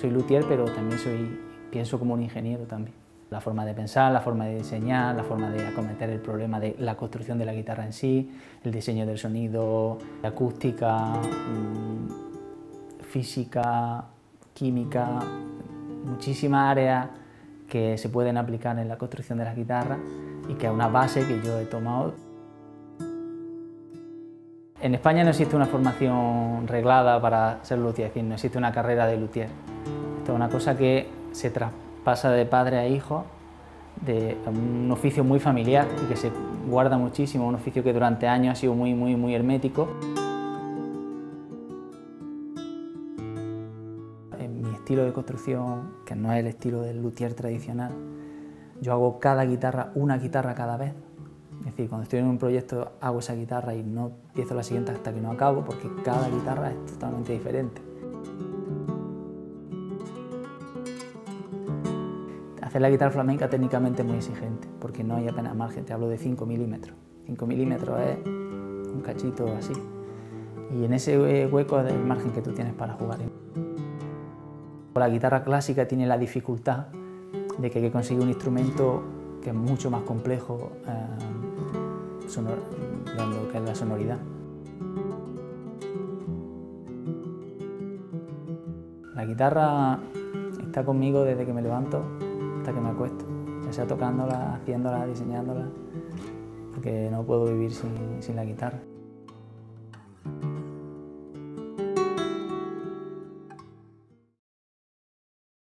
soy luthier, pero también soy, pienso como un ingeniero también. La forma de pensar, la forma de diseñar, la forma de acometer el problema de la construcción de la guitarra en sí, el diseño del sonido, la acústica, mm, física, química, muchísimas áreas que se pueden aplicar en la construcción de las guitarras y que es una base que yo he tomado. En España no existe una formación reglada para ser luthier, es decir, no existe una carrera de luthier. Esto es una cosa que se traspasa de padre a hijo, de un oficio muy familiar y que se guarda muchísimo, un oficio que durante años ha sido muy, muy, muy hermético. En mi estilo de construcción, que no es el estilo del luthier tradicional, yo hago cada guitarra, una guitarra cada vez. Cuando estoy en un proyecto hago esa guitarra y no empiezo la siguiente hasta que no acabo, porque cada guitarra es totalmente diferente. Hacer la guitarra flamenca técnicamente es muy exigente, porque no hay apenas margen, te hablo de 5 milímetros. 5 milímetros es un cachito así. Y en ese hueco es el margen que tú tienes para jugar. La guitarra clásica tiene la dificultad de que hay que conseguir un instrumento que es mucho más complejo eh, lo que la sonoridad. La guitarra está conmigo desde que me levanto hasta que me acuesto, ya sea tocándola, haciéndola, diseñándola, porque no puedo vivir sin la guitarra.